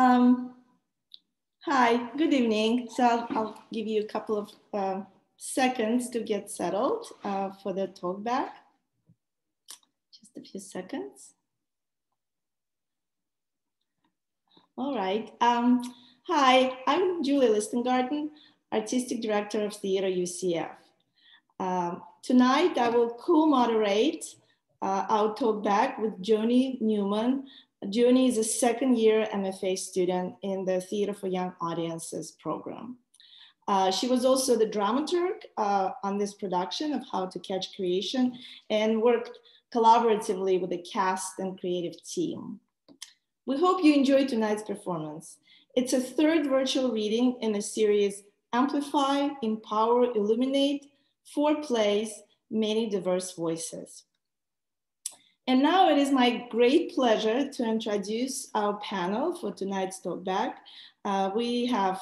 Um, hi, good evening. So I'll, I'll, give you a couple of uh, seconds to get settled uh, for the talk back. Just a few seconds. All right. Um, hi, I'm Julia Listengarten, Artistic Director of Theater UCF. Um, tonight, I will co-moderate uh, our talk back with Joni Newman. Joni is a second year MFA student in the Theater for Young Audiences program. Uh, she was also the dramaturg uh, on this production of How to Catch Creation and worked collaboratively with the cast and creative team. We hope you enjoyed tonight's performance. It's a third virtual reading in the series Amplify, Empower, Illuminate, Four Plays, Many Diverse Voices. And now it is my great pleasure to introduce our panel for tonight's talkback. Uh, we have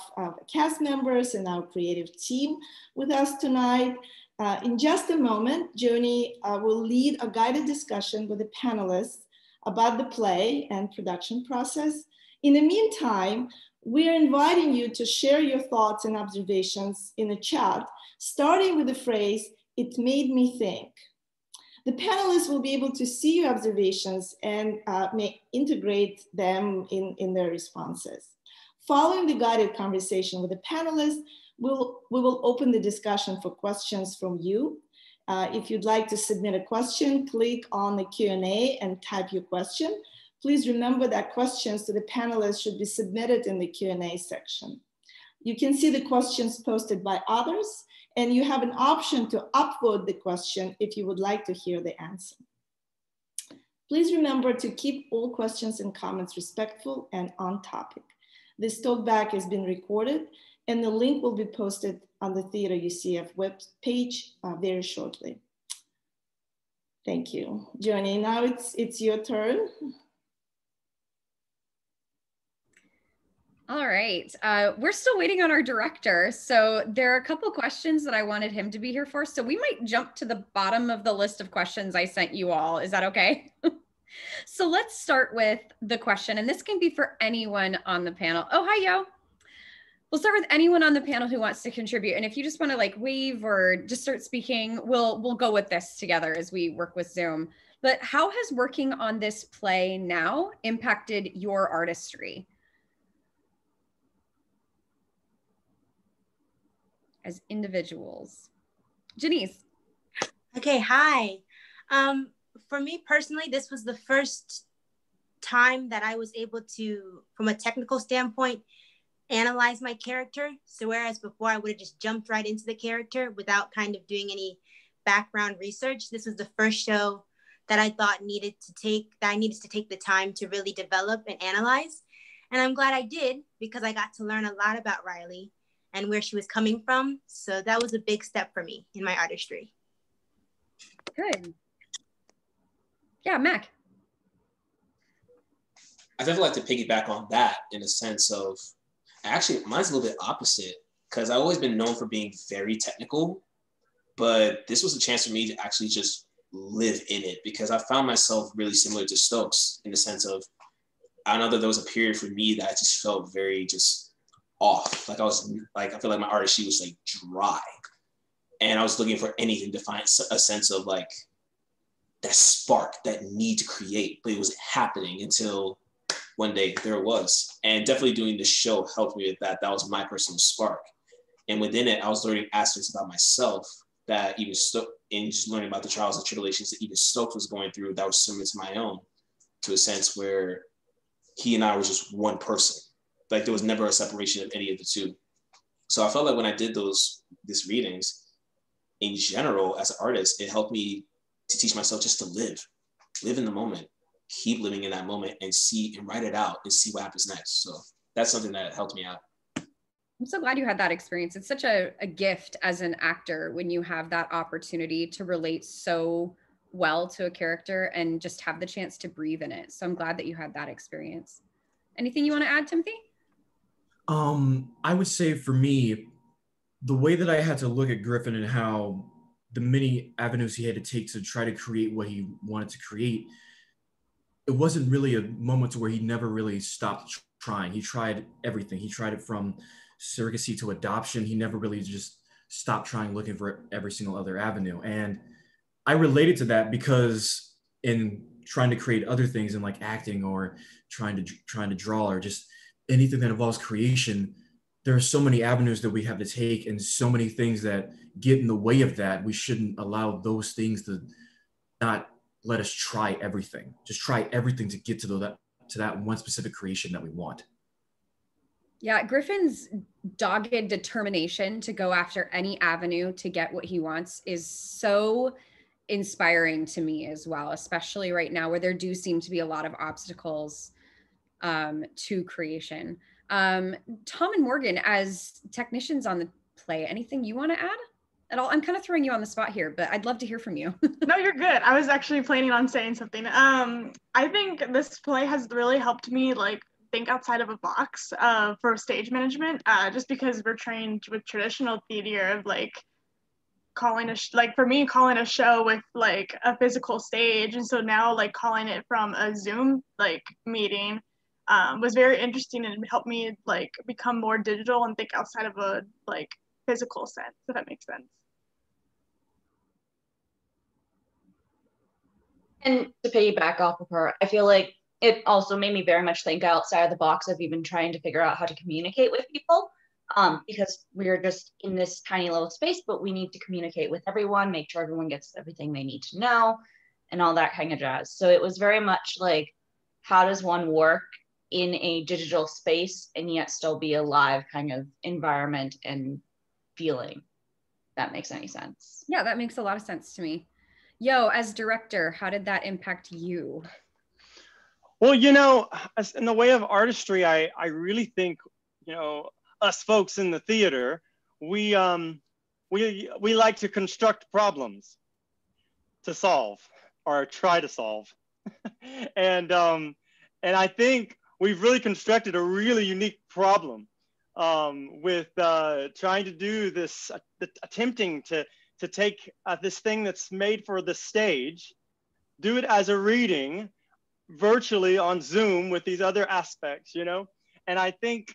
cast members and our creative team with us tonight. Uh, in just a moment, Joni uh, will lead a guided discussion with the panelists about the play and production process. In the meantime, we are inviting you to share your thoughts and observations in the chat, starting with the phrase, it made me think. The panelists will be able to see your observations and uh, may integrate them in, in their responses. Following the guided conversation with the panelists, we'll, we will open the discussion for questions from you. Uh, if you'd like to submit a question, click on the Q&A and type your question. Please remember that questions to the panelists should be submitted in the Q&A section. You can see the questions posted by others and you have an option to upvote the question if you would like to hear the answer. Please remember to keep all questions and comments respectful and on topic. This talkback has been recorded and the link will be posted on the Theater UCF web page uh, very shortly. Thank you. Joni, now it's, it's your turn. All right. Uh, we're still waiting on our director. So there are a couple questions that I wanted him to be here for. So we might jump to the bottom of the list of questions I sent you all. Is that okay? so let's start with the question. And this can be for anyone on the panel. Oh, hi, Yo. We'll start with anyone on the panel who wants to contribute. And if you just want to like wave or just start speaking, we'll we'll go with this together as we work with Zoom. But how has working on this play now impacted your artistry? As individuals. Janice. Okay, hi. Um, for me personally, this was the first time that I was able to, from a technical standpoint, analyze my character. So whereas before I would have just jumped right into the character without kind of doing any background research, this was the first show that I thought needed to take that I needed to take the time to really develop and analyze. And I'm glad I did because I got to learn a lot about Riley and where she was coming from. So that was a big step for me in my artistry. Good. Yeah, Mac. I definitely like to piggyback on that in a sense of actually mine's a little bit opposite because I've always been known for being very technical, but this was a chance for me to actually just live in it because I found myself really similar to Stokes in the sense of I know that there was a period for me that I just felt very just off. Like I was like I feel like my artistry was like dry, and I was looking for anything to find a sense of like that spark, that need to create, but it was happening until one day there was. And definitely doing this show helped me with that. That was my personal spark. And within it, I was learning aspects about myself that even Stokes, and just learning about the trials and tribulations that even Stokes was going through, that was similar to my own, to a sense where he and I were just one person like there was never a separation of any of the two. So I felt like when I did those these readings, in general, as an artist, it helped me to teach myself just to live, live in the moment, keep living in that moment, and see and write it out and see what happens next. So that's something that helped me out. I'm so glad you had that experience. It's such a, a gift as an actor when you have that opportunity to relate so well to a character and just have the chance to breathe in it. So I'm glad that you had that experience. Anything you want to add, Timothy? Um, I would say for me, the way that I had to look at Griffin and how the many avenues he had to take to try to create what he wanted to create, it wasn't really a moment where he never really stopped trying. He tried everything. He tried it from surrogacy to adoption. He never really just stopped trying, looking for every single other avenue. And I related to that because in trying to create other things in like acting or trying to trying to draw or just anything that involves creation, there are so many avenues that we have to take and so many things that get in the way of that. We shouldn't allow those things to not let us try everything. Just try everything to get to the, that to that one specific creation that we want. Yeah, Griffin's dogged determination to go after any avenue to get what he wants is so inspiring to me as well, especially right now where there do seem to be a lot of obstacles um, to creation. Um, Tom and Morgan, as technicians on the play, anything you want to add at all? I'm kind of throwing you on the spot here, but I'd love to hear from you. no, you're good. I was actually planning on saying something. Um, I think this play has really helped me like think outside of a box uh, for stage management, uh, just because we're trained with traditional theater of like calling a like for me calling a show with like a physical stage, and so now like calling it from a Zoom like meeting um, was very interesting and helped me like become more digital and think outside of a like physical sense. If that makes sense. And to piggyback off of her, I feel like it also made me very much think outside of the box of even trying to figure out how to communicate with people um, because we're just in this tiny little space, but we need to communicate with everyone, make sure everyone gets everything they need to know, and all that kind of jazz. So it was very much like, how does one work in a digital space and yet still be a live kind of environment and feeling? That makes any sense. Yeah, that makes a lot of sense to me. Yo, as director, how did that impact you? Well, you know, in the way of artistry, I, I really think, you know, us folks in the theater, we, um, we, we like to construct problems to solve or try to solve. and, um, and I think we've really constructed a really unique problem um, with uh, trying to do this, uh, attempting to, to take uh, this thing that's made for the stage, do it as a reading, virtually on Zoom with these other aspects, you know? And I think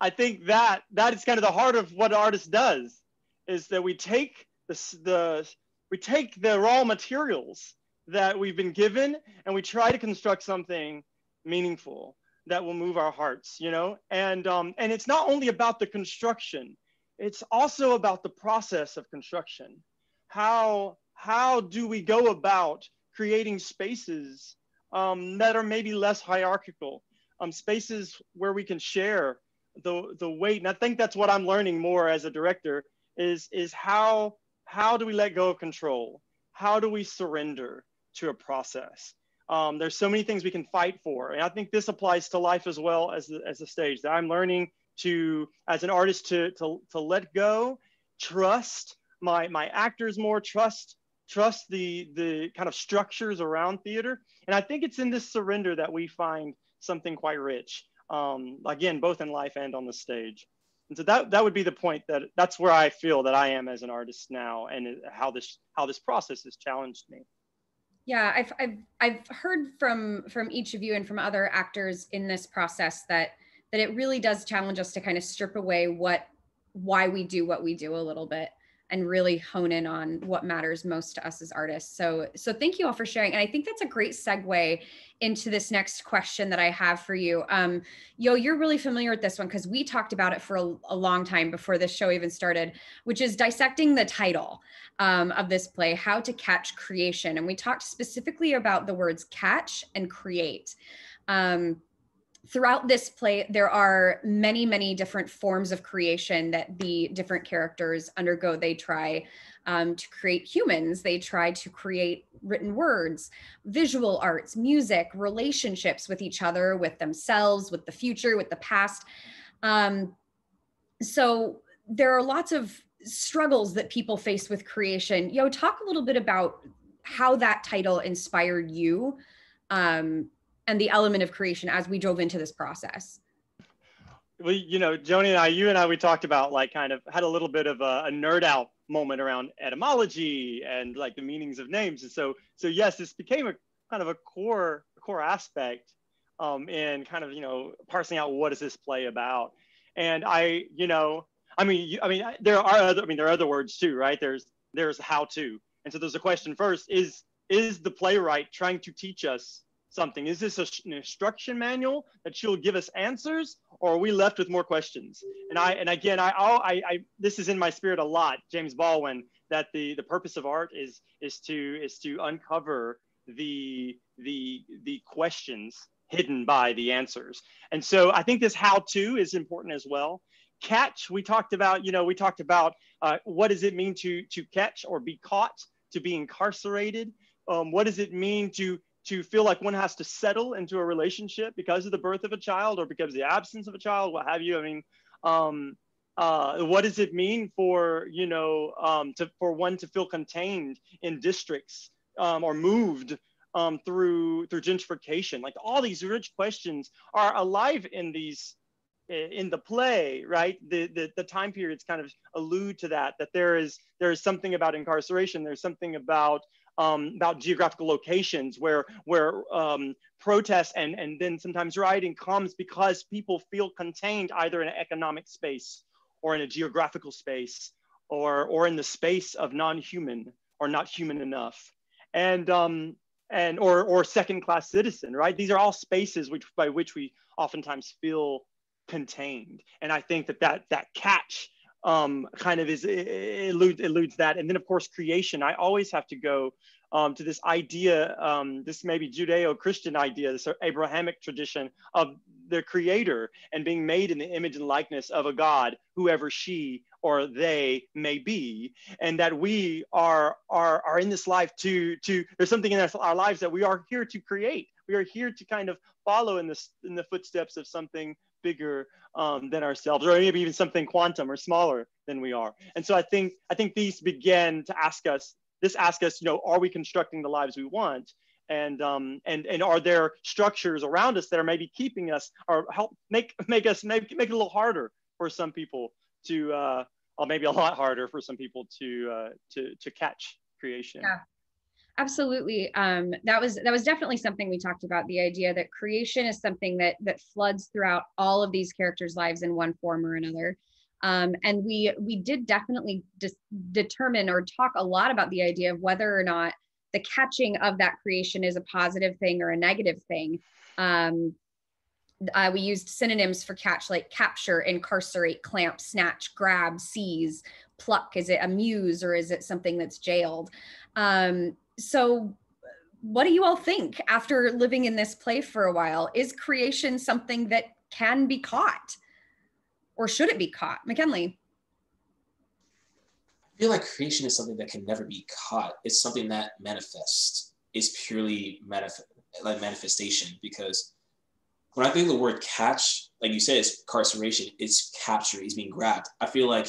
I think that that is kind of the heart of what artist does is that we take the, the we take the raw materials that we've been given and we try to construct something meaningful that will move our hearts, you know? And um, and it's not only about the construction, it's also about the process of construction. How how do we go about creating spaces um, that are maybe less hierarchical, um, spaces where we can share the, the weight. And I think that's what I'm learning more as a director is, is how, how do we let go of control? How do we surrender to a process? Um, there's so many things we can fight for. And I think this applies to life as well as the, as the stage that I'm learning to, as an artist, to, to, to let go, trust my, my actors more, trust trust the the kind of structures around theater. And i think it's in this surrender that we find something quite rich um, again both in life and on the stage. And so that that would be the point that that's where i feel that i am as an artist now and how this how this process has challenged me yeah i've i've, I've heard from from each of you and from other actors in this process that that it really does challenge us to kind of strip away what why we do what we do a little bit and really hone in on what matters most to us as artists. So, so thank you all for sharing. And I think that's a great segue into this next question that I have for you. Um, Yo, you're really familiar with this one because we talked about it for a, a, long time before this show even started, which is dissecting the title um, of this play, How to Catch Creation. And we talked specifically about the words catch and create. Um, throughout this play, there are many, many different forms of creation that the different characters undergo. They try um, to create humans, they try to create written words, visual arts, music, relationships with each other, with themselves, with the future, with the past. Um, so there are lots of struggles that people face with creation. Yo, talk a little bit about how that title inspired you um, and the element of creation as we drove into this process? Well, you know, Joni and I, you and I, we talked about like kind of had a little bit of a, a nerd out moment around etymology and like the meanings of names. And so, so yes, this became a kind of a core core aspect um, in kind of you know parsing out what is this play about. And I, you know, I mean, you, I mean, there are other, I mean, there are other words too, right? There's there's how to, and so there's a question first: is is the playwright trying to teach us something? Is this a, an instruction manual that she'll give us answers, or are we left with more questions? And I, and again, I, I, I, this is in my spirit a lot, James Baldwin, that the the purpose of art is is to is to uncover the the the questions hidden by the answers. And so I think this how-to is important as well. Catch, we talked about, you know, we talked about uh, what does it mean to to catch or be caught, to be incarcerated. Um, what does it mean to to feel like one has to settle into a relationship because of the birth of a child or because of the absence of a child, what have you? I mean, um, uh, what does it mean for you know um, to for one to feel contained in districts um, or moved um, through through gentrification? Like all these rich questions are alive in these in the play, right? The, the the time periods kind of allude to that. That there is there is something about incarceration. There's something about um, about geographical locations where where um, protests and and then sometimes rioting comes because people feel contained either in an economic space or in a geographical space or or in the space of non-human or not human enough. And um and or or second class citizen right? These are all spaces which by which we oftentimes feel contained. And i think that that that catch um, kind of is eludes, eludes that. And then of course, creation, I always have to go um, to this idea, um, this maybe Judeo-Christian idea, this Abrahamic tradition of the creator and being made in the image and likeness of a God, whoever she or they may be, and that we are, are, are in this life to, to, there's something in our lives that we are here to create. We are here to kind of follow in, this, in the footsteps of something bigger um, than ourselves, or maybe even something quantum or smaller than we are. And so I think I think these begin to ask us. This asks us, you know, are we constructing the lives we want? And um, and and are there structures around us that are maybe keeping us or help make make us make make it a little harder for some people to, uh, or maybe a lot harder for some people to uh, to to catch creation. Yeah absolutely. Um, that was that was definitely something we talked about the idea that creation is something that that floods throughout all of these characters lives in one form or another. Um, and we we did definitely determine or talk a lot about the idea of whether or not the catching of that creation is a positive thing or a negative thing. Um, uh, we used synonyms for catch like capture incarcerate clamp snatch grab seize pluck. Is it amuse or is it something that's jailed? Um, so what do you all think after living in this play for a while? Is creation something that can be caught? Or should it be caught? Mckinley? I feel like creation is something that can never be caught. It's something that manifests is purely manif- like manifestation because when i think the word catch like you said it's incarceration it's capture it's being grabbed. I feel like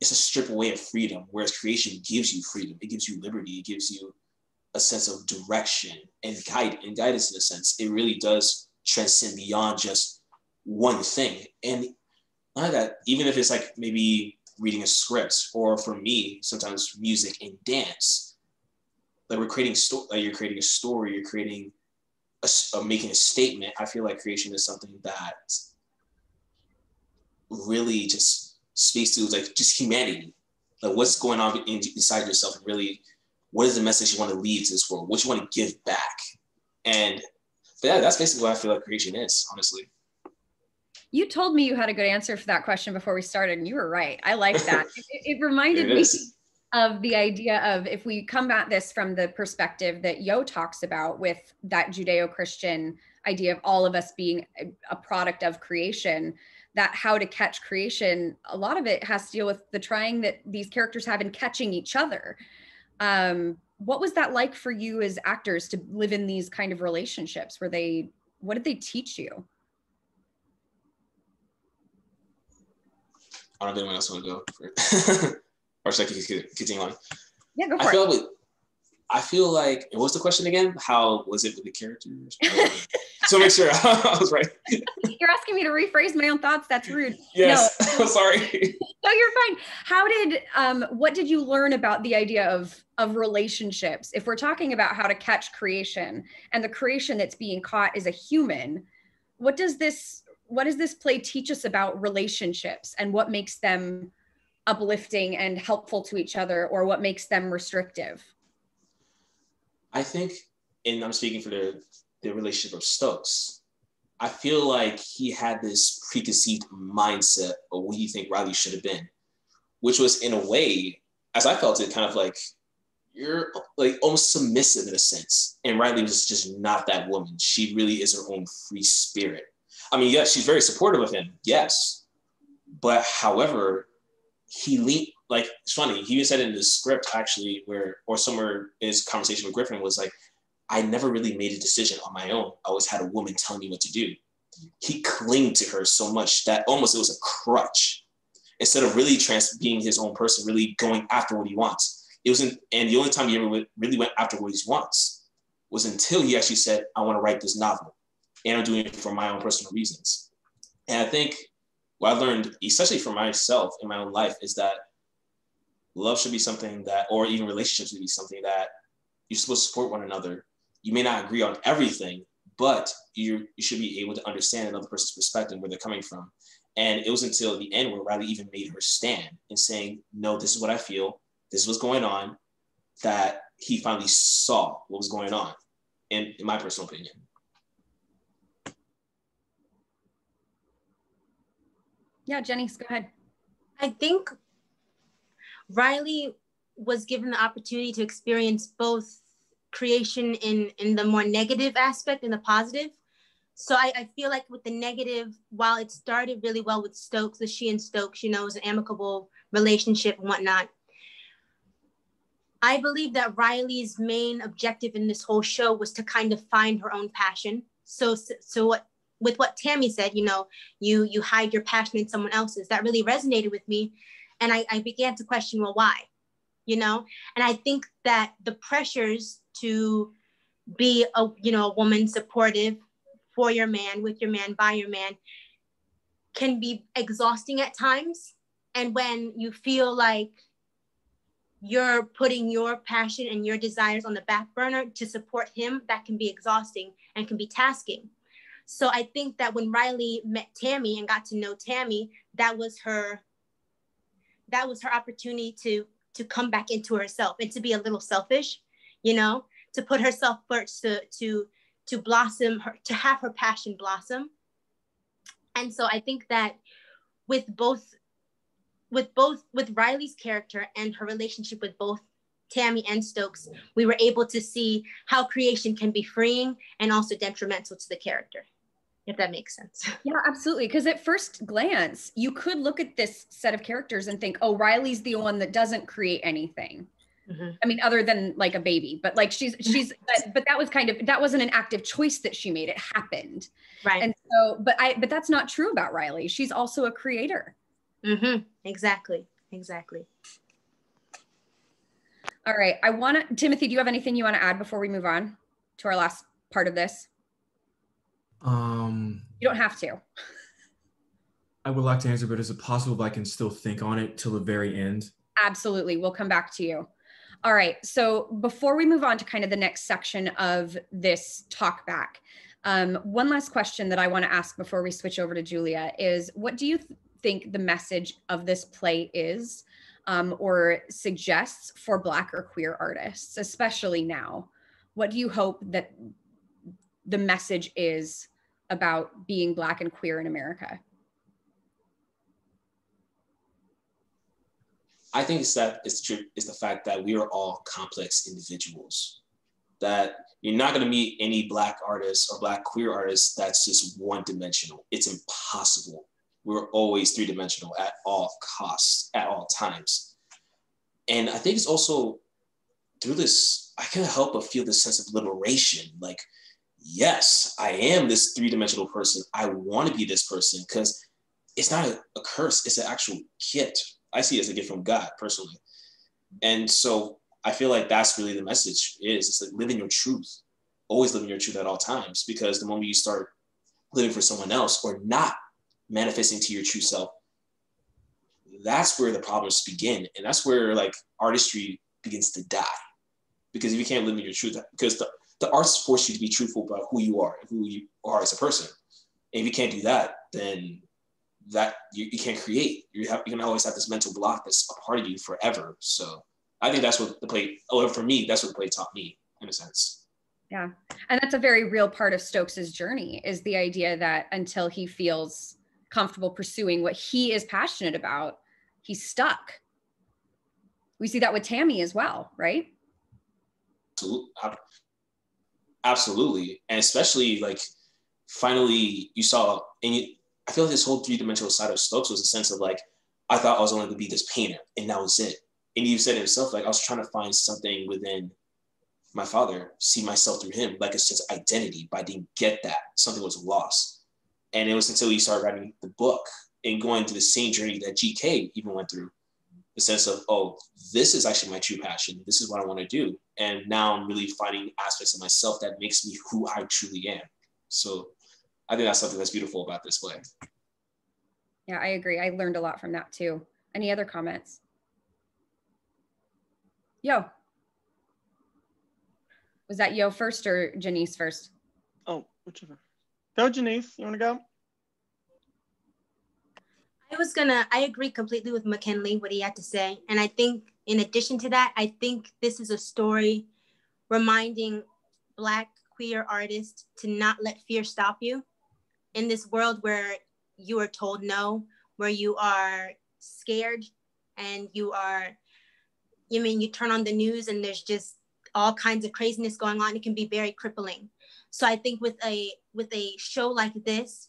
it's a strip away of freedom, whereas creation gives you freedom. It gives you liberty. It gives you a sense of direction and guide and guidance in a sense. It really does transcend beyond just one thing. And not that, even if it's like maybe reading a script, or for me, sometimes music and dance, like we're creating sto- like you're creating a story, you're creating a, a, uh, making a statement. I feel like creation is something that really just speaks to like just humanity, like what's going on in, inside yourself, and really, what is the message you want to leave to this world? What you want to give back, and yeah, that's basically what I feel like creation is, honestly. You told me you had a good answer for that question before we started, and you were right. I like that. it, it, reminded it me of the idea of if we come at this from the perspective that Yo talks about with that Judeo Christian idea of all of us being a, a product of creation that how to catch creation a lot of it has to deal with the trying that these characters have in catching each other um, what was that like for you as actors to live in these kind of relationships where they what did they teach you I don't know if anyone else want to go for it. or should I continue on? Yeah, go for I it. feel like I feel like, what was the question again? How was it with the characters? so make sure I was right. You're asking me to rephrase my own thoughts. That's rude. Yes, No. I'm sorry. No, you're fine. How did um what did you learn about the idea of of relationships? If we're talking about how to catch creation and the creation that's being caught is a human, what does this what does this play teach us about relationships and what makes them uplifting and helpful to each other or what makes them restrictive? I think, and I'm speaking for the, the relationship of Stokes, I feel like he had this preconceived mindset of what he think Riley should have been, which was in a way, as I felt it, kind of like you're like almost submissive in a sense. And Riley was just not that woman. She really is her own free spirit. I mean, yes, she's very supportive of him, yes. But however, he leaned like it's funny. He even said in the script actually, where or somewhere in his conversation with Griffin was like, I never really made a decision on my own. I always had a woman telling me what to do. He clinged to her so much that almost it was a crutch. Instead of really trans being his own person, really going after what he wants. It wasn't, and the only time he ever really went after what he wants was until he actually said, I want to write this novel. And I'm doing it for my own personal reasons. And I think what I learned, especially for myself in my own life, is that love should be something that, or even relationships should be something that you're supposed to support one another. You may not agree on everything, but you you should be able to understand another person's perspective, and where they're coming from. And it was until the end where Riley even made her stand and saying, "No, this is what I feel. This is what's going on," that he finally saw what was going on. In, in my personal opinion, Yeah, Jenny, go ahead. I think Riley was given the opportunity to experience both creation in in the more negative aspect and the positive. So I, I feel like with the negative, while it started really well with Stokes, the she and Stokes, you know, was an amicable relationship and whatnot. I believe that Riley's main objective in this whole show was to kind of find her own passion. So so what with what Tammy said, you know, you you hide your passion in someone else's. That really resonated with me, and I, I began to question, well, why? You know, and I think that the pressures to be a you know a woman supportive for your man, with your man, by your man, can be exhausting at times. And when you feel like you're putting your passion and your desires on the back burner to support him, that can be exhausting and can be tasking. So I think that when Riley met Tammy and got to know Tammy, that was her that was her opportunity to to come back into herself and to be a little selfish, you know, to put herself first to to to blossom her to have her passion blossom. And so I think that with both with both with Riley's character and her relationship with both Tammy and Stokes, we were able to see how creation can be freeing and also detrimental to the character if that makes sense. Yeah, absolutely. Because at first glance, you could look at this set of characters and think, oh, Riley's the one that doesn't create anything. Mm-hmm. I mean, other than like a baby, but like she's she's but, but that was kind of that wasn't an active choice that she made. It happened. Right. And so, but I but that's not true about Riley. She's also a creator. Mm-hmm. Exactly. Exactly. All right. I want to Timothy, do you have anything you want to add before we move on to our last part of this? Um, You don't have to. I would like to answer, but is it possible if I can still think on it till the very end? Absolutely. We'll come back to you. All right. So before we move on to kind of the next section of this talk back, um, one last question that I want to ask before we switch over to Julia is what do you th- think the message of this play is um, or suggests for Black or queer artists, especially now? What do you hope that the message is about being Black and queer in America? I think it's that it's the fact that we are all complex individuals. That you're not going to meet any black artists or black queer artists that's just one dimensional. It's impossible. We're always three dimensional at all costs, at all times. And I think it's also through this, I can't help but feel this sense of liberation. Like, yes, I am this three dimensional person. I want to be this person because it's not a, a curse, it's an actual gift. I see it as a gift from God personally. And so I feel like that's really the message is it's like living your truth, always living your truth at all times. Because the moment you start living for someone else or not manifesting to your true self, that's where the problems begin. And that's where like artistry begins to die. Because if you can't live in your truth, because the, the arts force you to be truthful about who you are who you are as a person. And if you can't do that, then that you, you can't create. You have you're gonna always have this mental block that's a part of you forever. So I think that's what the play, or for me, that's what the play taught me in a sense. Yeah. And that's a very real part of Stokes's journey is the idea that until he feels comfortable pursuing what he is passionate about, he's stuck. We see that with Tammy as well, right? Absolutely. And especially like finally you saw, and you, I feel like this whole three dimensional side of Stokes was a sense of like, I thought I was only going to be this painter and that was it. And you said himself, like I was trying to find something within my father, see myself through him, like it's just identity, but I didn't get that. Something was lost. And it was until he started writing the book and going through the same journey that GK even went through, the sense of, oh, this is actually my true passion. This is what I want to do. And now I'm really finding aspects of myself that makes me who I truly am. So I think that's something that's beautiful about this play. Yeah, I agree. I learned a lot from that too. Any other comments? Yo. Was that Yo first or Janice first? Oh, whichever. Go, Janice. You want to go? I was gonna, I agree completely with McKinley, what he had to say. And I think, in addition to that, I think this is a story reminding Black queer artists to not let fear stop you in this world where you are told no, where you are scared and you are, you mean you turn on the news and there's just all kinds of craziness going on. It can be very crippling. So I think with a with a show like this,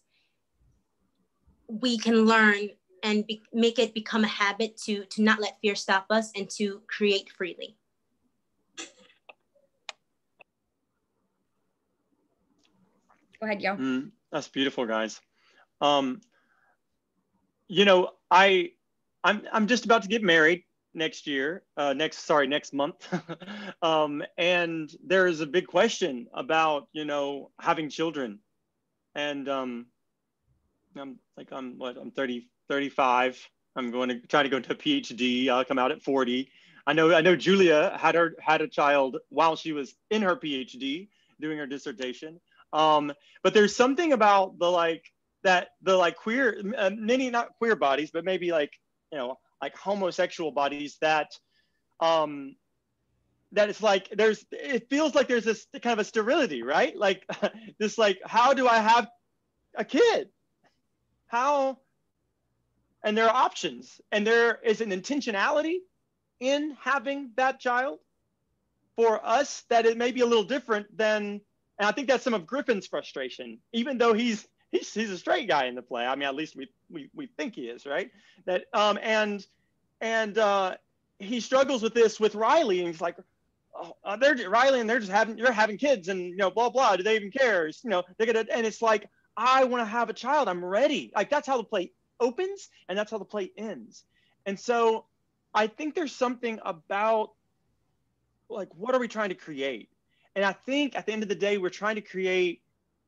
we can learn and be, make it become a habit to to not let fear stop us and to create freely. Go ahead, Yo. Mm, that's beautiful, guys. Um, you know, I I'm I'm just about to get married next year. Uh, next, sorry, next month. um, and there is a big question about you know having children, and um, I'm like I'm what I'm 30 35. I'm going to try to go into a PhD. I'll come out at 40. I know I know Julia had her had a child while she was in her PhD doing her dissertation. Um, but there's something about the like that the like queer, uh, many not queer bodies, but maybe like you know like homosexual bodies that um that it's like there's it feels like there's this kind of a sterility right like this like how do i have a kid how and there are options and there is an intentionality in having that child for us that it may be a little different than and I think that's some of Griffin's frustration, even though he's he's he's a straight guy in the play. I mean, at least we we, we think he is, right? That um and and uh, he struggles with this with Riley, and he's like, oh, uh, they're Riley, and they're just having you're having kids, and you know, blah blah. Do they even care? You know, they're gonna, and it's like I want to have a child. I'm ready. Like that's how the play opens, and that's how the play ends. And so, I think there's something about like what are we trying to create? And I think at the end of the day, we're trying to create,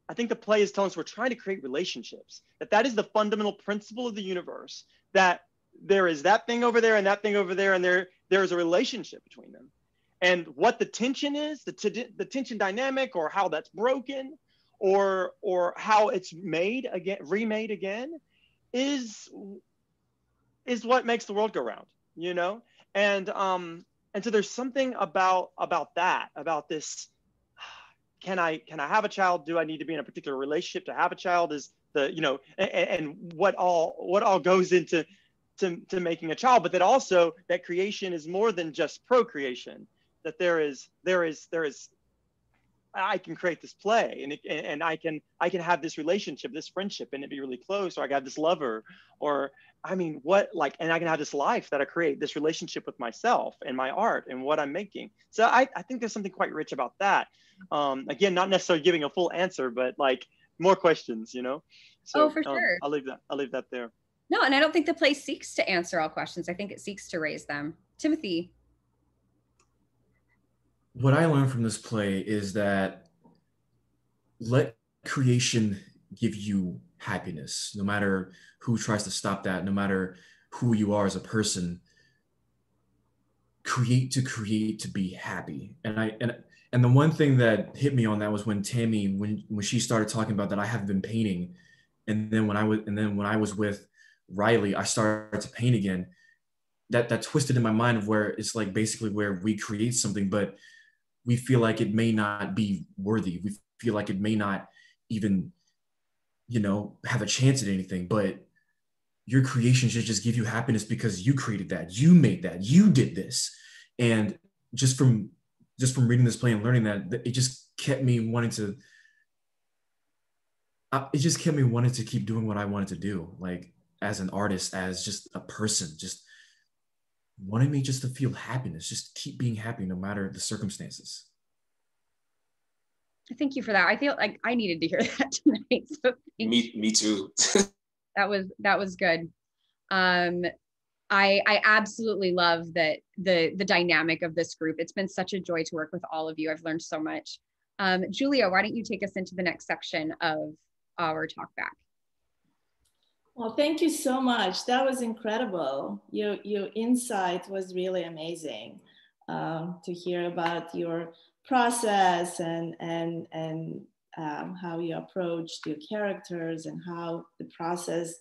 I think the play is telling us we're trying to create relationships, that that is the fundamental principle of the universe, that there is that thing over there and that thing over there, and there, there is a relationship between them. And what the tension is, the, t- the tension dynamic or how that's broken or, or how it's made again, remade again is, is what makes the world go round, you know? And, um, and so there's something about, about that, about this, can I can I have a child? Do I need to be in a particular relationship to have a child? Is the you know and, and what all what all goes into to, to making a child? But that also that creation is more than just procreation. That there is there is there is I can create this play and it, and I can I can have this relationship, this friendship, and it be really close, or I got this lover, or I mean, what like, and I can have this life that I create, this relationship with myself and my art and what I'm making. So I, I think there's something quite rich about that. Um, again, not necessarily giving a full answer, but like more questions, you know. So, oh, for um, sure. I'll leave that. I'll leave that there. No, and I don't think the play seeks to answer all questions. I think it seeks to raise them. Timothy. What I learned from this play is that let creation give you happiness, no matter who tries to stop that, no matter who you are as a person. Create to create to be happy. And I and and the one thing that hit me on that was when Tammy, when when she started talking about that I have been painting, and then when I was and then when I was with Riley, I started to paint again. That that twisted in my mind of where it's like basically where we create something, but we feel like it may not be worthy. We feel like it may not even, you know, have a chance at anything. But your creation should just give you happiness because you created that, you made that, you did this, and just from just from reading this play and learning that, it just kept me wanting to. It just kept me wanting to keep doing what I wanted to do, like as an artist, as just a person, just wanting me just to feel happiness, just keep being happy no matter the circumstances. Thank you for that. I feel like I needed to hear that tonight. So me, me too. that was that was good. Um, I I absolutely love that the the dynamic of this group. It's been such a joy to work with all of you. I've learned so much. Um, Julia, why don't you take us into the next section of our talk back? Well, thank you so much. That was incredible. Your your insight was really amazing um, to hear about your process and and and um, how you approached your characters and how the process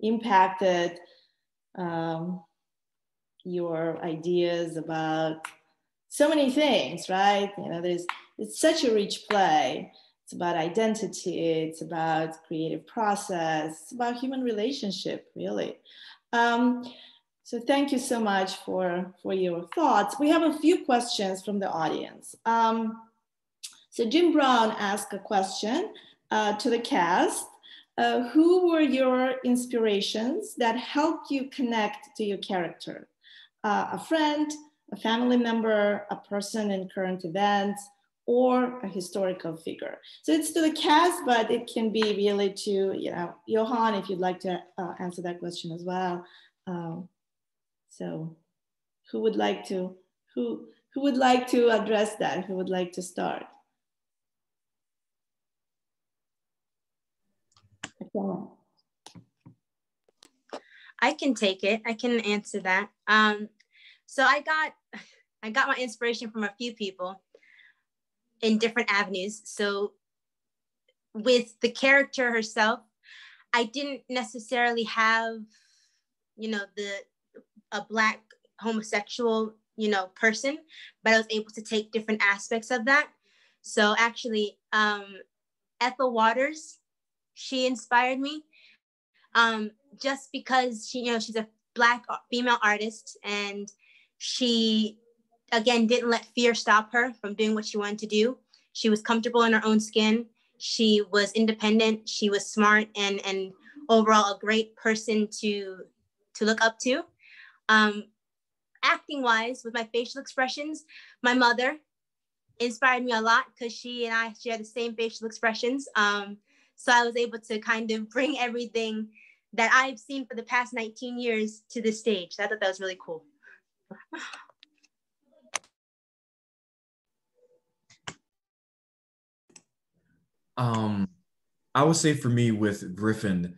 impacted um, your ideas about so many things, right? You know, there's it's such a rich play. It's about identity. It's about creative process. It's about human relationship, really. Um, so thank you so much for for your thoughts. We have a few questions from the audience. Um, so Jim Brown asked a question uh, to the cast uh, who were your inspirations that helped you connect to your character? Uh, a friend, a family member, a person in current events, or a historical figure. So it's to the cast, but it can be really to, you know, Johan, if you'd like to uh, answer that question as well. Um, so who would like to, who, who would like to address that? Who would like to start? I can take it. I can answer that. Um, so I got I got my inspiration from a few people in different avenues. So with the character herself, I didn't necessarily have, you know, the a black homosexual, you know, person, but I was able to take different aspects of that. So actually, um, Ethel Waters she inspired me um, just because she, you know, she's a black female artist and she, again, didn't let fear stop her from doing what she wanted to do. She was comfortable in her own skin. She was independent. She was smart and and overall a great person to to look up to. Um, acting wise, with my facial expressions, my mother inspired me a lot because she and I she had the same facial expressions. Um, so I was able to kind of bring everything that I've seen for the past 19 years to the stage. I thought that was really cool. Um, I would say for me with Griffin,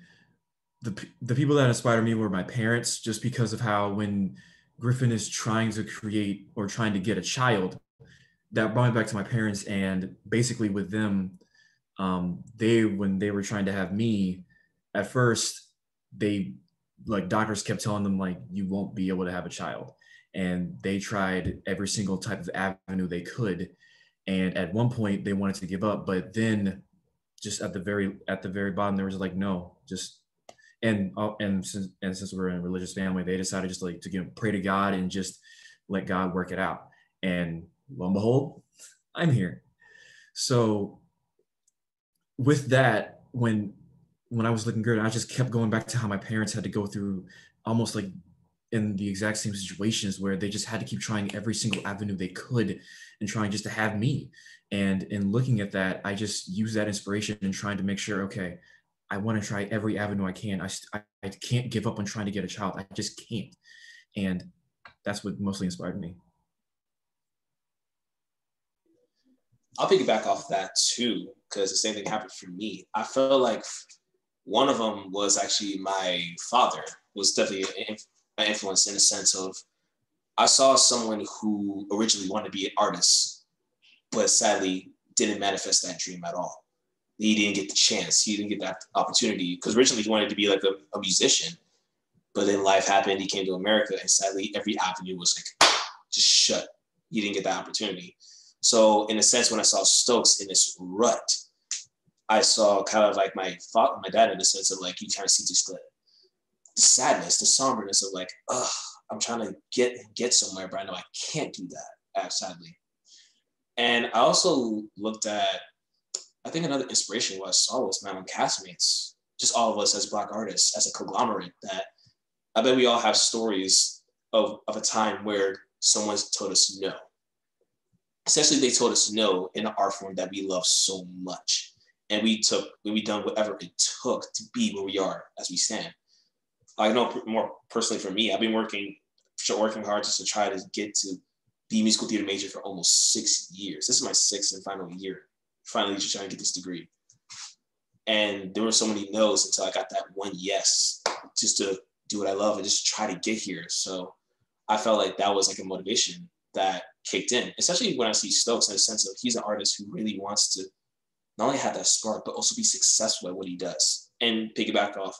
the the people that inspired me were my parents, just because of how when Griffin is trying to create or trying to get a child, that brought me back to my parents, and basically with them, um, they when they were trying to have me at first they like doctors kept telling them like you won't be able to have a child. And they tried every single type of avenue they could. And at one point they wanted to give up but then just at the very at the very bottom there was like no just and uh, and since and since we're in a religious family they decided just like to you know, pray to god and just let god work it out and lo and behold i'm here so with that, when when I was looking good, I just kept going back to how my parents had to go through almost like in the exact same situations where they just had to keep trying every single avenue they could and trying just to have me. And in looking at that, I just use that inspiration and trying to make sure, okay, I want to try every avenue I can. I, I, I can't give up on trying to get a child. I just can't. And that's what mostly inspired me. I'll piggyback off that too, because the same thing happened for me. I felt like one of them was actually my father was definitely an influence in the sense of I saw someone who originally wanted to be an artist, but sadly didn't manifest that dream at all. He didn't get the chance. He didn't get that opportunity because originally he wanted to be like a, a musician, but then life happened. He came to America, and sadly, every avenue was like just shut. He didn't get that opportunity. So, in a sense, when I saw Stokes in this rut, I saw kind of like my father, my dad, in the sense of like you kind of see just the, the sadness, the somberness of like, oh, I'm trying to get get somewhere, but I know I can't do that, sadly. And I also looked at, I think another inspiration was I saw was my own castmates, just all of us as Black artists, as a conglomerate. That I bet we all have stories of, of a time where someone's told us no. Essentially, they told us no in an art form that we love so much and we took we done whatever it took to be where we are as we stand. I know more personally for me, I've been working working hard just to try to get to be musical theater major for almost six years. This is my sixth and final year. Finally, just trying to get this degree. And there were so many no's until I got that one yes, just to do what I love and just try to get here. So I felt like that was like a motivation that kicked in, especially when I see Stokes in the sense of he's an artist who really wants to not only have that spark, but also be successful at what he does. And piggyback off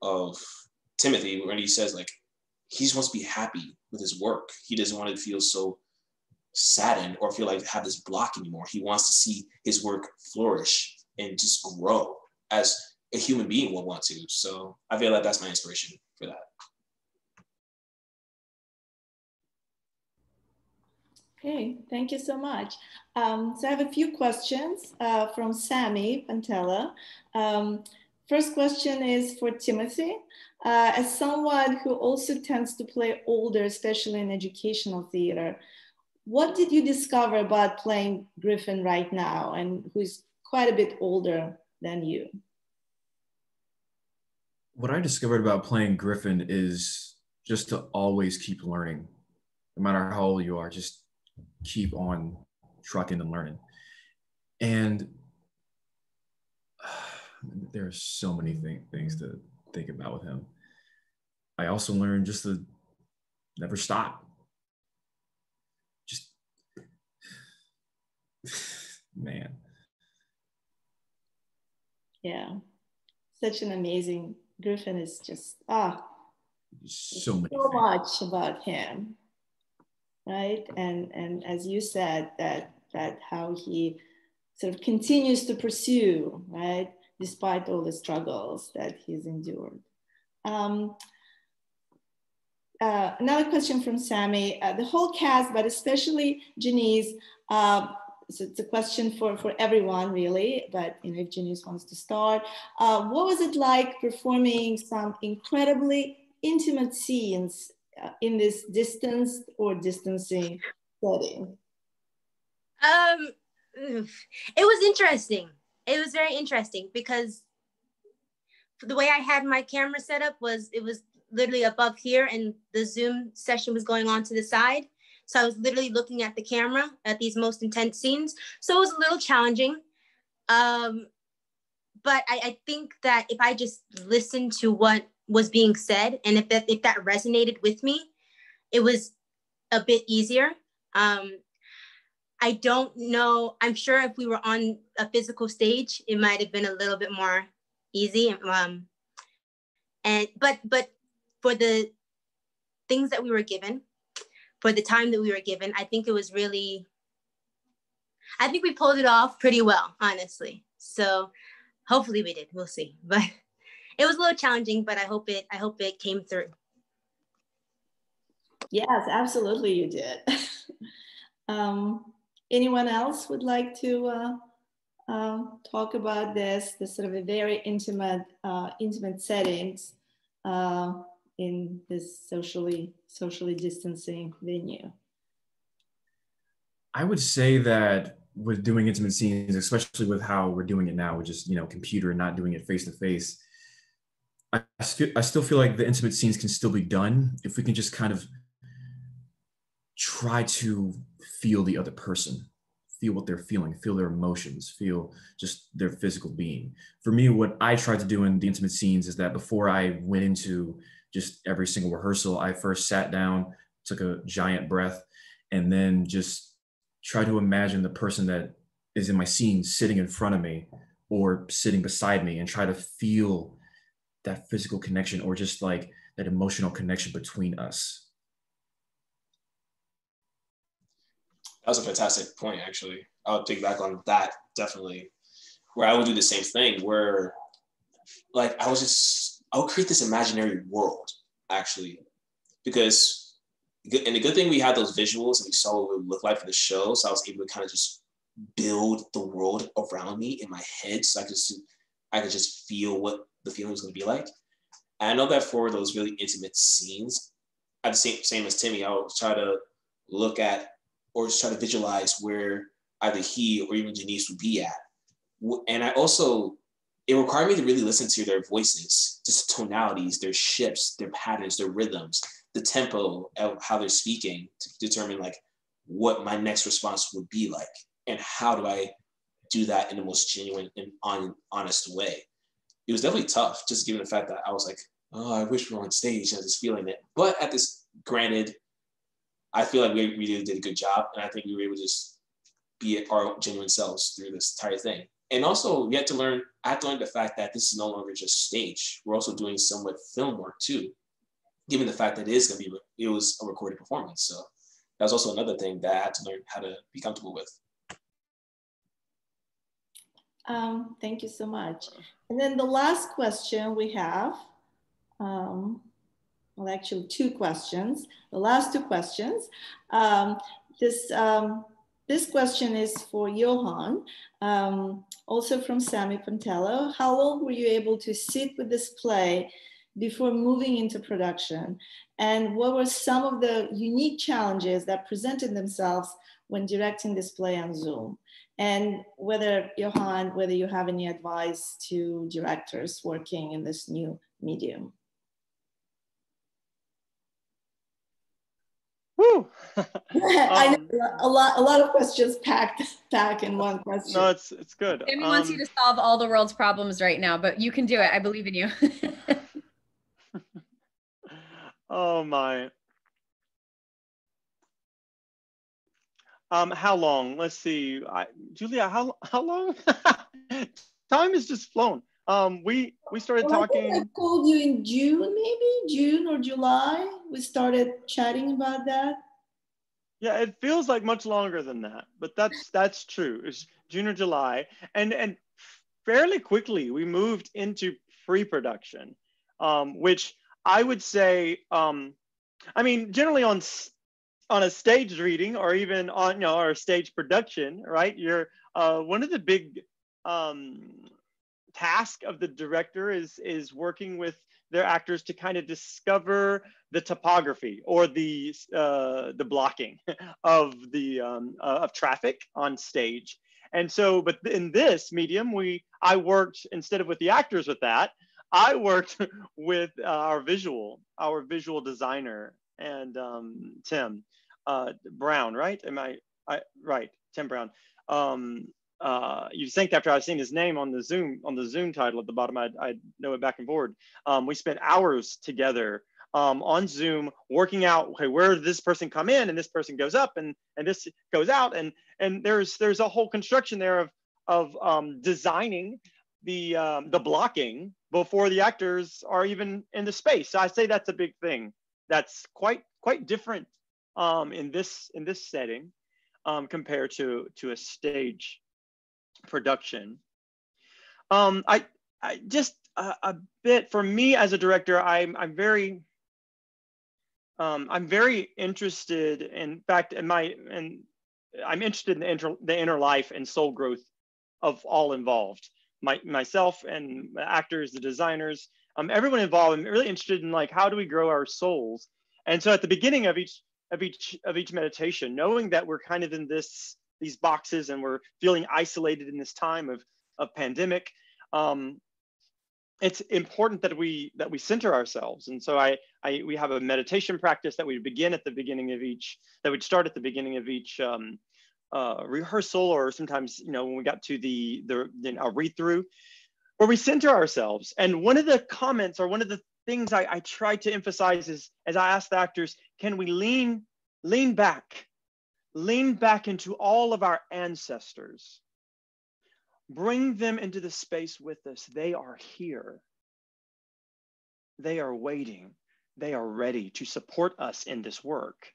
of Timothy when he says like he just wants to be happy with his work. He doesn't want to feel so saddened or feel like have this block anymore. He wants to see his work flourish and just grow as a human being will want to. So I feel like that's my inspiration for that. Okay, thank you so much. Um, so I have a few questions uh, from Sammy Pantella. Um, first question is for Timothy. Uh, as someone who also tends to play older, especially in educational theater, what did you discover about playing Griffin right now and who's quite a bit older than you? What I discovered about playing Griffin is just to always keep learning, no matter how old you are, just keep on trucking and learning. And there are so many th- things to think about with him. I also learned just to never stop. Just, man. Yeah, such an amazing Griffin is just ah, so, so much about him right? And and as you said, that that how he sort of continues to pursue, right, despite all the struggles that he's endured. Um, uh, another question from Sammy. Uh, the whole cast, but especially Janice, uh, so it's a question for, for everyone really, but you know, if Janice wants to start, uh, what was it like performing some incredibly intimate scenes uh, in this distanced or distancing setting? Um, it was interesting. It was very interesting because the way I had my camera set up was it was literally above here and the Zoom session was going on to the side. So I was literally looking at the camera at these most intense scenes. So it was a little challenging. Um, but I, I think that if I just listened to what was being said and if that if that resonated with me it was a bit easier um i don't know i'm sure if we were on a physical stage it might have been a little bit more easy um and but but for the things that we were given for the time that we were given i think it was really i think we pulled it off pretty well honestly so hopefully we did we'll see but it was a little challenging, but I hope it I hope it came through. Yes, absolutely, you did. um, anyone else would like to uh, uh, talk about this? This sort of a very intimate, uh, intimate settings uh, in this socially socially distancing venue. I would say that with doing intimate scenes, especially with how we're doing it now, which is you know computer and not doing it face to face, I, I still feel like the intimate scenes can still be done if we can just kind of try to feel the other person, feel what they're feeling, feel their emotions, feel just their physical being. For me, what I tried to do in the intimate scenes is that before I went into just every single rehearsal, I first sat down, took a giant breath, and then just try to imagine the person that is in my scene sitting in front of me or sitting beside me and try to feel that physical connection or just like that emotional connection between us. That was a fantastic point, actually. I'll take back on that definitely. Where I would do the same thing, where like I was just I would create this imaginary world, actually, because and the good thing we had those visuals and we saw what it would look like for the show, so I was able to kind of just build the world around me in my head, so I could just I could just feel what the feeling was going to be like. And I know that for those really intimate scenes, at the same same as Timmy, I would try to look at or just try to visualize where either he or even Janice would be at. And I also, it required me to really listen to their voices, just tonalities, their shifts, their patterns, their rhythms, the tempo of how they're speaking to determine like what my next response would be like and how do I do that in the most genuine and on, honest way. It was definitely tough, just given the fact that I was like, oh, I wish we were on stage. I was just feeling it. But at this, granted, I feel like we, really did a good job. And I think we were able to just be our genuine selves through this entire thing. And also, we had to learn, I had to learn the fact that this is no longer just stage. We're also doing somewhat film work too, given the fact that it is going to be, it was a recorded performance. So that was also another thing that I had to learn how to be comfortable with. Um, thank you so much. And then the last question we have, um, well, actually two questions. The last two questions. Um, this, um, this question is for Johan, um, also from Sammy Pantello. How long were you able to sit with this play before moving into production? And what were some of the unique challenges that presented themselves when directing this play on Zoom? And whether, Johan, whether you have any advice to directors working in this new medium? Woo! I know um, a lot, a lot of questions packed, packed in one question. No, it's it's good. Jamie um, wants you um, to solve all the world's problems right now, but you can do it. I believe in you. oh my. Um, how long? Let's see. I, Julia, how how long? Time has just flown. Um, we we started well, talking. I, I called you in June, maybe June or July. We started chatting about that. Yeah, it feels like much longer than that, but that's that's true. It's June or July, and and fairly quickly we moved into pre-production, um, which I would say, um, I mean, generally on on a stage reading or even on you know or a stage production, right? You're uh, one of the big um, task of the director is is working with their actors to kind of discover the topography or the uh, the blocking of the um, uh, of traffic on stage. And so, but in this medium, we I worked instead of with the actors with that, I worked with uh, our visual, our visual designer and um, Tim uh, Brown, right? Am I, I right? Tim Brown. Um, uh, you think after I've seen his name on the Zoom on the Zoom title at the bottom, I I know it back and forward. Um, we spent hours together um, on Zoom working out okay where does this person come in and this person goes up and and this goes out and and there's there's a whole construction there of of um, designing the um, the blocking before the actors are even in the space. So I say that's a big thing. That's quite quite different um, in this in this setting um, compared to to a stage production. Um, I, I just a, a, bit for me as a director, I'm, I'm very, um, I'm very interested. In fact, in my, and I'm interested in the inter, the inner life and soul growth of all involved. My, myself and actors, the designers, um, everyone involved. I'm really interested in like how do we grow our souls. And so at the beginning of each of each of each meditation, knowing that we're kind of in this these boxes and we're feeling isolated in this time of, of pandemic. Um, it's important that we that we center ourselves. And so I, I we have a meditation practice that we begin at the beginning of each that we start at the beginning of each um, uh, rehearsal or sometimes you know when we got to the the you know, read through where we center ourselves and one of the comments or one of the things I, I try to emphasize is as i ask the actors can we lean lean back lean back into all of our ancestors. Bring them into the space with us. They are here. They are waiting. They are ready to support us in this work.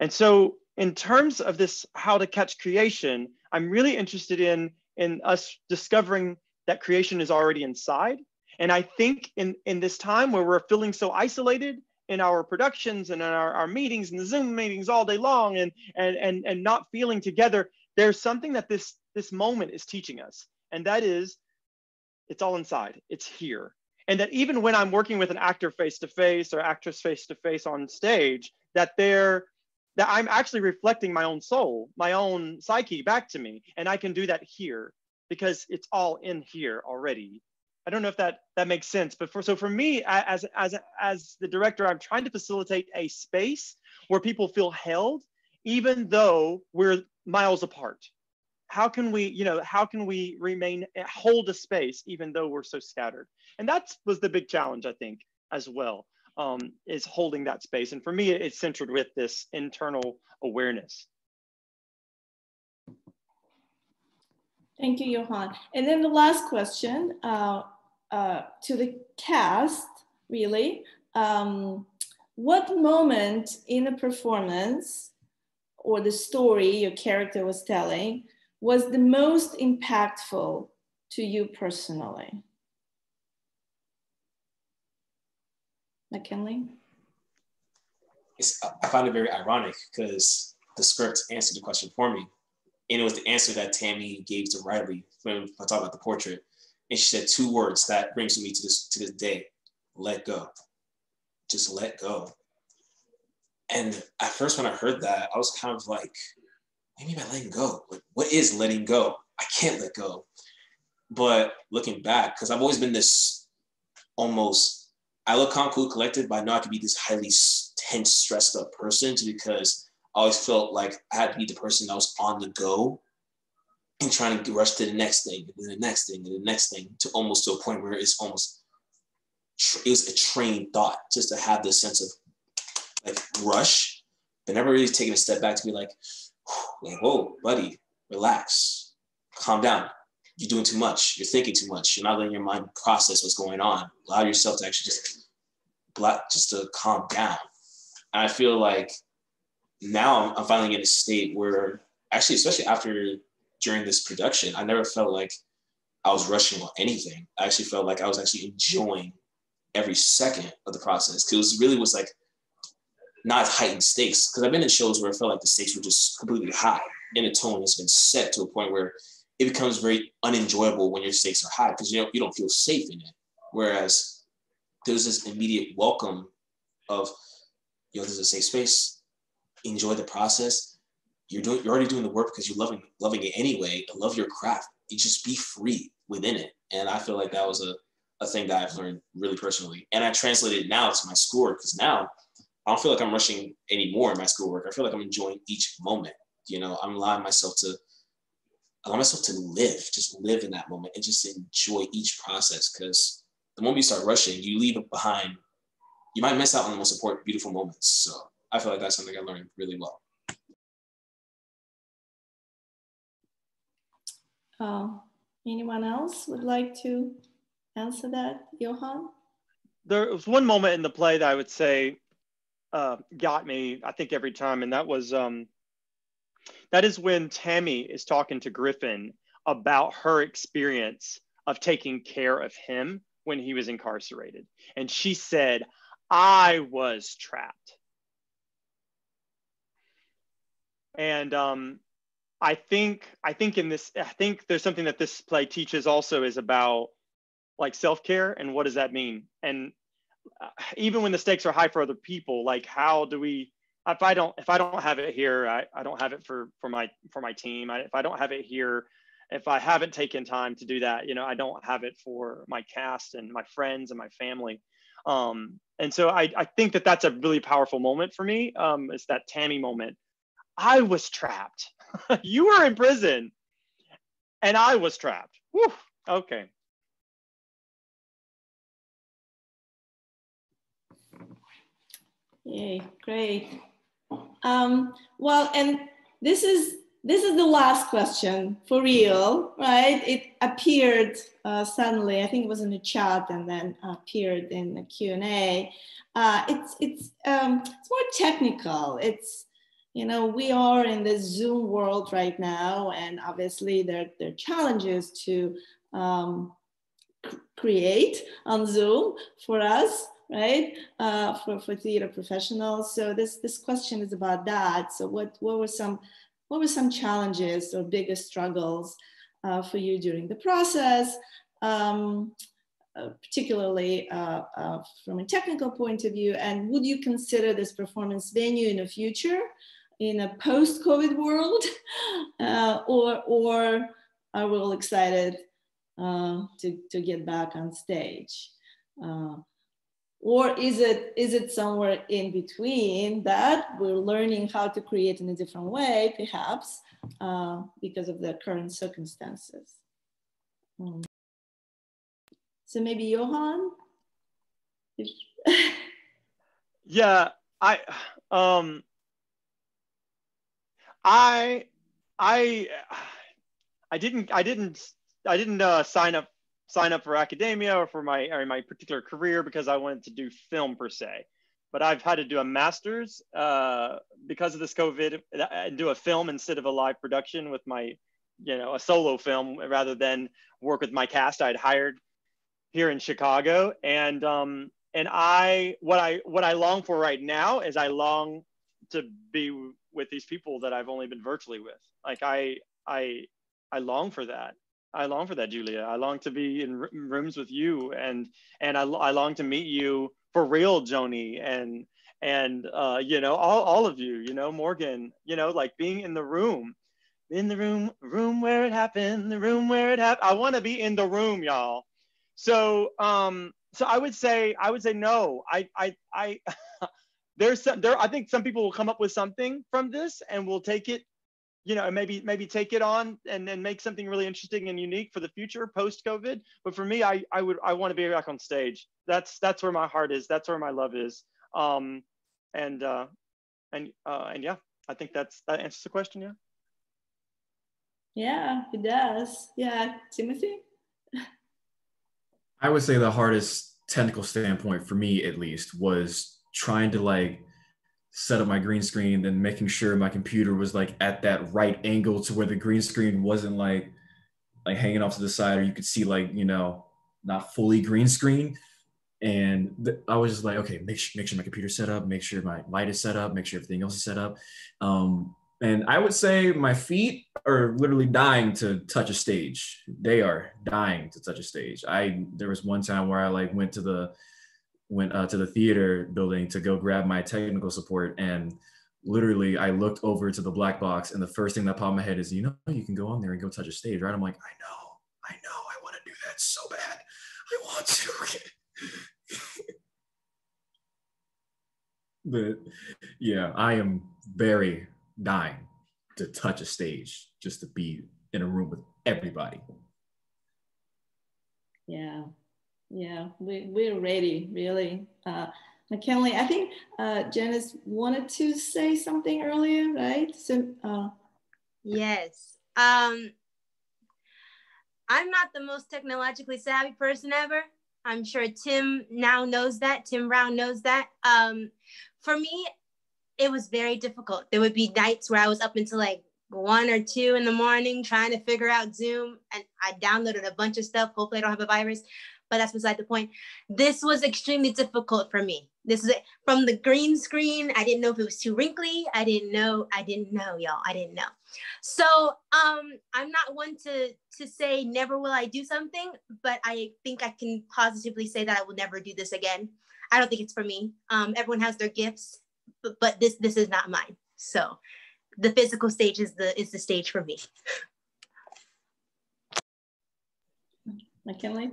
And so in terms of this how to catch creation, I'm really interested in, in us discovering that creation is already inside. And I think in, in this time where we're feeling so isolated in our productions and in our, our meetings and the Zoom meetings all day long and, and, and, and not feeling together, there's something that this, this moment is teaching us. And that is, it's all inside, it's here. And that even when I'm working with an actor face to face or actress face to face on stage, that they're that I'm actually reflecting my own soul, my own psyche back to me. And I can do that here because it's all in here already. I don't know if that that makes sense, but for so for me as as as the director, I'm trying to facilitate a space where people feel held, even though we're miles apart. How can we, you know, how can we remain hold a space even though we're so scattered? And that was the big challenge, I think, as well um, is holding that space. And for me, it's centered with this internal awareness. Thank you, Johan. And then the last question uh, uh, to the cast, really. Um, what moment in a performance or the story your character was telling was the most impactful to you personally? McKinley? It's, I find it very ironic because the script answered the question for me. And it was the answer that Tammy gave to Riley when I talk about the portrait. And she said two words that brings me to this to this day: let go. Just let go. And at first, when I heard that, I was kind of like, what do you mean by letting go? Like, what is letting go? I can't let go. But looking back, because I've always been this almost I look calm, cool, collected, but I know I could be this highly tense, stressed up person because I always felt like I had to be the person that was on the go and trying to rush to the next thing, and then the next thing, and the next thing, to almost to a point where it's almost it was a trained thought just to have this sense of like rush, but never really taking a step back to be like, whoa, buddy, relax, calm down you're doing too much. You're thinking too much. You're not letting your mind process what's going on. Allow yourself to actually just just to calm down. And I feel like now I'm finally in a state where actually, especially after during this production, I never felt like I was rushing on anything. I actually felt like I was actually enjoying every second of the process because it really was like not heightened stakes. Because I've been in shows where I felt like the stakes were just completely high and the tone has been set to a point where it becomes very unenjoyable when your stakes are high because you know you don't feel safe in it. Whereas there's this immediate welcome of, you know, there's a safe space. Enjoy the process. You're doing. You're already doing the work because you're loving loving it anyway. Love your craft. You just be free within it. And I feel like that was a a thing that I've learned really personally. And I translated it now to my schoolwork because now I don't feel like I'm rushing anymore in my schoolwork. I feel like I'm enjoying each moment. You know, I'm allowing myself to allow myself to live, just live in that moment and just enjoy each process. Because the moment you start rushing, you leave it behind. You might miss out on the most important, beautiful moments. So I feel like that's something I learned really well. Uh, anyone else would like to answer that, Johan? There was one moment in the play that I would say uh, got me, I think, every time, and that was um, that is when Tammy is talking to Griffin about her experience of taking care of him when he was incarcerated. And she said, I was trapped. And um, I think I think in this I think there's something that this play teaches also is about like self-care and what does that mean? And uh, even when the stakes are high for other people, like how do we if I don't if I don't have it here, I, I don't have it for for my for my team. I, if I don't have it here, if I haven't taken time to do that, you know, I don't have it for my cast and my friends and my family. Um, and so I, I think that that's a really powerful moment for me. Um, it's that Tammy moment. I was trapped. you were in prison and I was trapped. Whew. Okay. Yay, great. Um, well, and this is this is the last question for real, right? It appeared uh, suddenly. I think it was in the chat and then appeared in the Q and A. Uh, it's it's um, it's more technical. It's you know we are in this Zoom world right now, and obviously there there are challenges to um, create on Zoom for us right? Uh, for, for theater professionals. So this this question is about that. So what what were some what were some challenges or biggest struggles uh, for you during the process? Um, uh, particularly uh, uh, from a technical point of view and would you consider this performance venue in the future in a post-covid world uh, or or are we all excited to, to get back on stage? Or is it is it somewhere in between that we're learning how to create in a different way perhaps uh, because of the current circumstances? Um, so maybe johan? Yeah i um i i i didn't i didn't i didn't uh, sign up sign up for academia or for my or my particular career because I wanted to do film per se. But I've had to do a master's uh, because of this COVID and do a film instead of a live production with my, you know, a solo film rather than work with my cast I'd hired here in Chicago. And um, and I what I what I long for right now is I long to be with these people that I've only been virtually with. Like I I I long for that. I long for that, Julia. I long to be in r- rooms with you, and and I, I long to meet you for real, Joni, and and uh, you know all all of you. You know Morgan. You know like being in the room, in the room, room where it happened, the room where it happened. I want to be in the room, y'all. So um so I would say I would say no. I I I. there's some there. I think some people will come up with something from this, and we'll take it you know, maybe maybe take it on and then make something really interesting and unique for the future post COVID. But for me, I I would I want to be back on stage. That's that's where my heart is. That's where my love is. Um, and uh, and uh, and yeah, I think that's that answers the question. Yeah. Yeah, it does. Yeah, Timothy. I would say the hardest technical standpoint for me, at least, was trying to like set up my green screen, then making sure my computer was like at that right angle to where the green screen wasn't like like hanging off to the side, or you could see like you know not fully green screen. And th- I was just like, okay, make sure make sure my computer's set up, make sure my light is set up, make sure everything else is set up. Um, and I would say my feet are literally dying to touch a stage. They are dying to touch a stage. I there was one time where I like went to the went uh, to the theater building to go grab my technical support and literally I looked over to the black box and the first thing that popped my head is, you know, you can go on there and go touch a stage, right? I'm like, I know, I know, I want to do that so bad. I want to. but yeah, I am very dying to touch a stage just to be in a room with everybody. Yeah, yeah, we, we're ready, really. Uh, McKinley, I think uh, Janice wanted to say something earlier, right? So, uh, yes. Um, I'm not the most technologically savvy person ever. I'm sure Tim now knows that. Tim Brown knows that. Um, for me, it was very difficult. There would be nights where I was up until like one or two in the morning trying to figure out Zoom, and I downloaded a bunch of stuff. Hopefully, I don't have a virus but that's beside the point. This was extremely difficult for me. This is it. from the green screen. I didn't know if it was too wrinkly. I didn't know. I didn't know, y'all. I didn't know. So um, I'm not one to to say never will I do something, but I think I can positively say that I will never do this again. I don't think it's for me. Um, everyone has their gifts, but, but this this is not mine. So the physical stage is the is the stage for me. McKinley.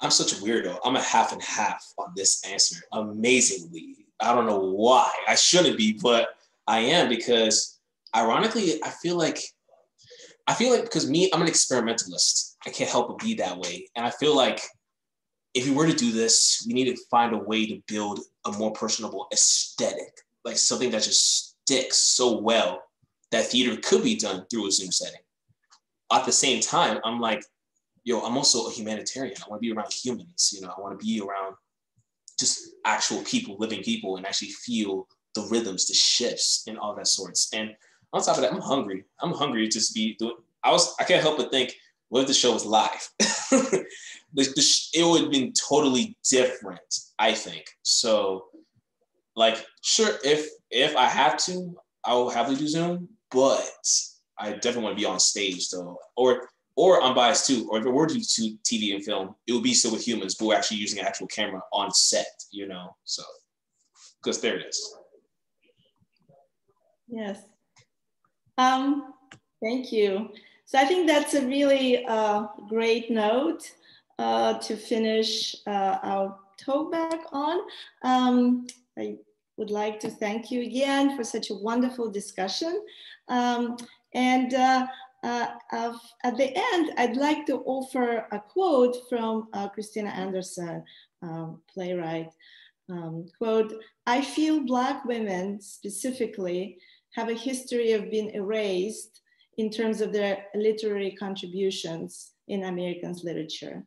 I'm such a weirdo. I'm a half and half on this answer. Amazingly. I don't know why. I shouldn't be, but I am because ironically, I feel like I feel like because me, I'm an experimentalist. I can't help but be that way. And I feel like if we were to do this, we need to find a way to build a more personable aesthetic, like something that just sticks so well that theater could be done through a Zoom setting. At the same time, I'm like, yo, I'm also a humanitarian. I want to be around humans. You know, I want to be around just actual people, living people, and actually feel the rhythms, the shifts, and all that sorts. And on top of that, I'm hungry. I'm hungry to just be doing. I was. I can't help but think, what if the show was live? the, the, it would have been totally different. I think so. Like, sure, if if I have to, I will happily do Zoom, but I definitely want to be on stage though, or or I'm biased too, or if it were to TV and film, it would be still with humans, but we're actually using an actual camera on set, you know. So, because there it is. Yes. Um, thank you. So I think that's a really uh, great note uh, to finish uh, our talk back on. Um, I would like to thank you again for such a wonderful discussion. Um, and uh, uh, at the end, I'd like to offer a quote from uh, Christina Anderson, um, playwright. Um, quote, I feel Black women specifically have a history of being erased in terms of their literary contributions in American literature.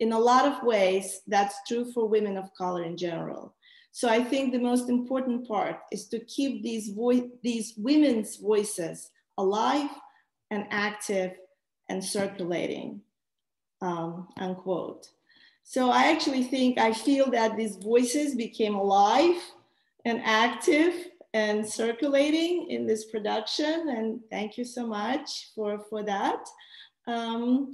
In a lot of ways, that's true for women of color in general. So I think the most important part is to keep these, these women's voices alive and active and circulating, um, unquote. So I actually think, I feel that these voices became alive and active and circulating in this production. And thank you so much for, for that. Um,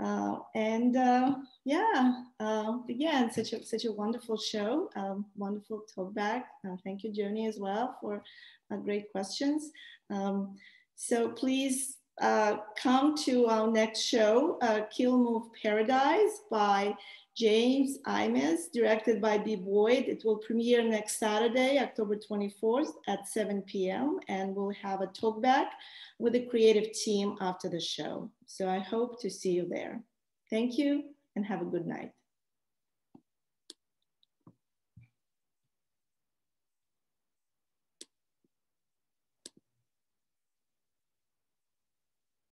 uh, and uh, yeah, uh, again, such a, such a wonderful show, um, wonderful talkback. Uh, thank you, Joni, as well for uh, great questions. Um, so please uh, come to our next show, uh, Kill Move Paradise by James Ijames, directed by B. Boyd. It will premiere next Saturday, October 24th at 7 p.m. and we'll have a talkback with the creative team after the show. So I hope to see you there. Thank you and have a good night.